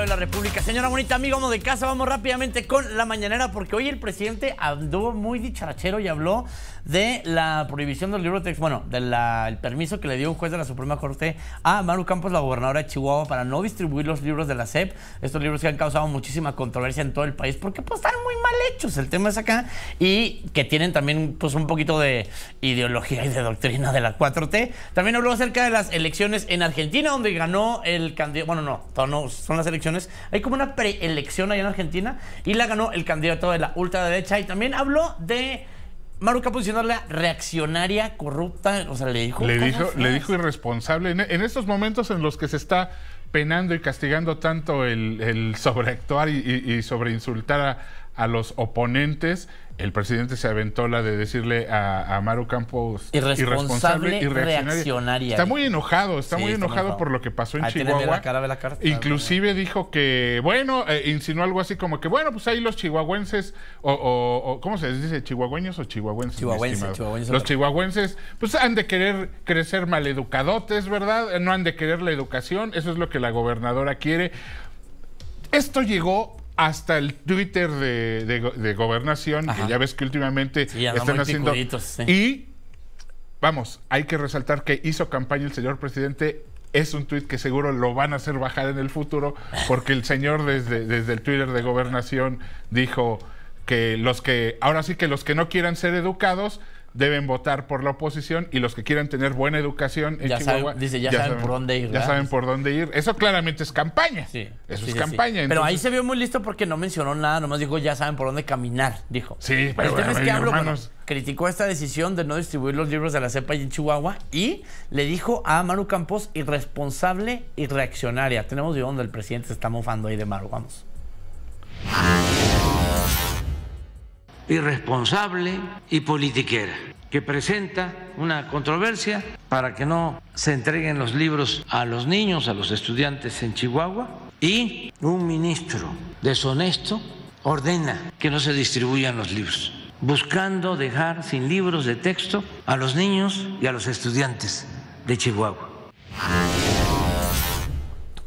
de la República. Señora bonita, amigo, amo de casa, vamos rápidamente con la mañanera porque hoy el presidente anduvo muy dicharachero y habló de la prohibición del libro de texto, bueno, del permiso que le dio un juez de la Suprema Corte a Maru Campos, la gobernadora de Chihuahua, para no distribuir los libros de la SEP. Estos libros que han causado muchísima controversia en todo el país porque pues están muy mal hechos, el tema es acá, y que tienen también pues un poquito de ideología y de doctrina de la 4T. También habló acerca de las elecciones en Argentina, donde ganó el candidato, bueno, no, no, son las elecciones, hay como una preelección allá en Argentina y la ganó el candidato de la ultraderecha. Y también habló de Maru Campos la reaccionaria, corrupta, o sea, le dijo... Le dijo, le dijo irresponsable. En, estos momentos en los que se está penando y castigando tanto el, sobreactuar y, y, sobre insultar a, a los oponentes, el presidente se aventó la de decirle a, Maru Campos irresponsable, y reaccionaria. Está muy enojado, está muy enojado, por lo que pasó en Chihuahua. La cara la Inclusive dijo que, bueno, eh, insinuó algo así como que, bueno, pues ahí los chihuahuenses, o, ¿cómo se dice? ¿Chihuahueños o chihuahuenses? chihuahuenses los chihuahuenses, pues han de querer crecer maleducadotes, ¿verdad? No han de querer la educación, eso es lo que la gobernadora quiere. Esto llegó hasta el Twitter de, gobernación, que ya ves que últimamente están haciendo. Y vamos, hay que resaltar que hizo campaña el señor presidente. Es un tuit que seguro lo van a hacer bajar en el futuro, porque el señor desde, desde el Twitter de gobernación dijo que los que, ahora sí que los que no quieran ser educados, deben votar por la oposición y los que quieran tener buena educación en ya Chihuahua dice, ya, saben, por dónde ir. Ya saben por dónde ir. Eso claramente es campaña. Sí, Eso es campaña. Pero ahí se vio muy listo porque no mencionó nada, nomás dijo ya saben por dónde caminar, dijo. Sí, pero, el tema es que hablo, criticó esta decisión de no distribuir los libros de la cepa en Chihuahua y le dijo a Maru Campos irresponsable y reaccionaria. Tenemos de dónde el presidente se está mofando ahí de Maru, vamos irresponsable y politiquera, que presenta una controversia para que no se entreguen los libros a los niños, a los estudiantes en Chihuahua, y un ministro deshonesto ordena que no se distribuyan los libros, buscando dejar sin libros de texto a los niños y a los estudiantes de Chihuahua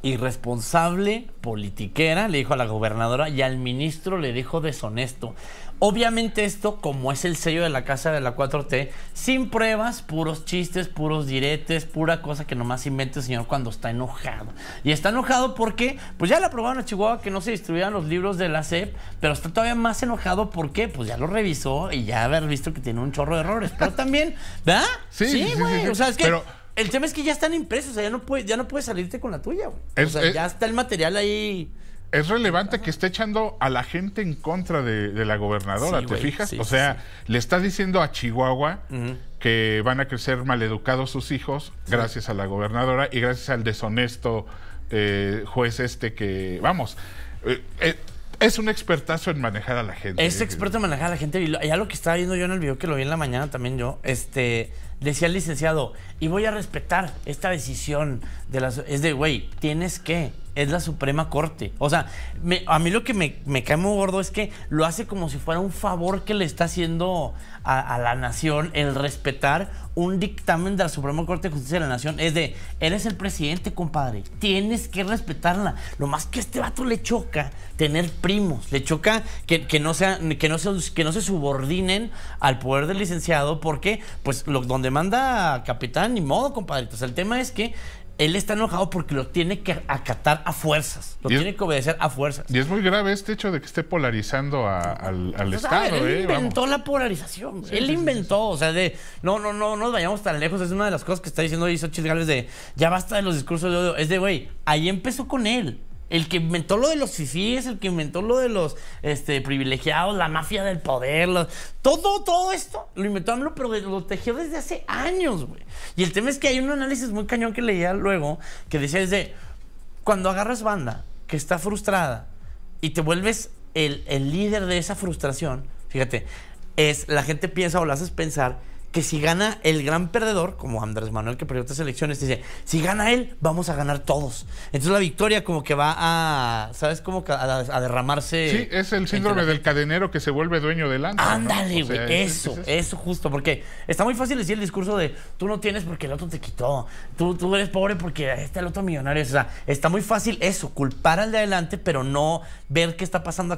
irresponsable, politiquera, le dijo a la gobernadora, y al ministro le dijo deshonesto. Obviamente esto, como es el sello de la casa de la 4T, sin pruebas, puros chistes, puros diretes, pura cosa que nomás inventa el señor cuando está enojado. Y está enojado porque, pues ya le aprobaron a Chihuahua que no se distribuyeran los libros de la SEP, pero está todavía más enojado porque, pues ya lo revisó y ya haber visto que tiene un chorro de errores. Pero también, ¿verdad? Sí, güey. o sea, es que... Pero el tema es que ya están impresos, o sea, ya no puedes, ya no puedes salirte con la tuya, güey. o sea, ya está el material ahí. Es relevante que esté echando a la gente en contra de, la gobernadora, ¿te fijas? o sea, le está diciendo a Chihuahua que van a crecer maleducados sus hijos gracias a la gobernadora y gracias al deshonesto eh, juez este que, vamos, eh, eh, es un expertazo en manejar a la gente. Es experto en manejar a la gente. Y ya lo que estaba viendo yo en el video, que lo vi en la mañana también yo, este, decía el licenciado, y voy a respetar esta decisión de las... Es de, güey, tienes que es la Suprema Corte. O sea, a mí lo que me, me, cae muy gordo es que lo hace como si fuera un favor que le está haciendo a, la nación el respetar un dictamen de la Suprema Corte de Justicia de la Nación. Es de, eres el presidente, compadre, tienes que respetarla. Lo más que a este vato le choca tener primos, le choca que, que no, sea, que, no, se, que no se subordinen al poder del licenciado porque, pues, donde manda capitán, ni modo, compadre. Entonces, el tema es que él está enojado porque lo tiene que acatar a fuerzas, lo tiene que obedecer a fuerzas. Y es muy grave este hecho de que esté polarizando al, pues, Estado. él ¿eh? inventó la polarización, él inventó, o sea, de no, no, no, no nos vayamos tan lejos, es una de las cosas que está diciendo Xochitl Gálvez de ya basta de los discursos de odio, es de, güey, ahí empezó con él. El que inventó lo de los es el que inventó lo de los este, privilegiados, la mafia del poder, todo, todo esto lo inventó AMLO, pero lo tejió desde hace años, güey. Y el tema es que hay un análisis muy cañón que leía luego que decía desde cuando agarras banda que está frustrada y te vuelves el, el líder de esa frustración, fíjate, es la gente piensa o la haces pensar que si gana el gran perdedor, como Andrés Manuel que perdió estas elecciones, dice, si gana él, vamos a ganar todos. Entonces la victoria como que va a, ¿sabes? Como que a, a derramarse. Sí, es el síndrome del cadenero que se vuelve dueño del. Ándale, O güey. es- eso, es eso. eso justo. Porque está muy fácil decir el discurso de tú no tienes porque el otro te quitó. Tú, tú eres pobre porque este el otro millonario. O sea, está muy fácil eso, culpar al de adelante, pero no ver qué está pasando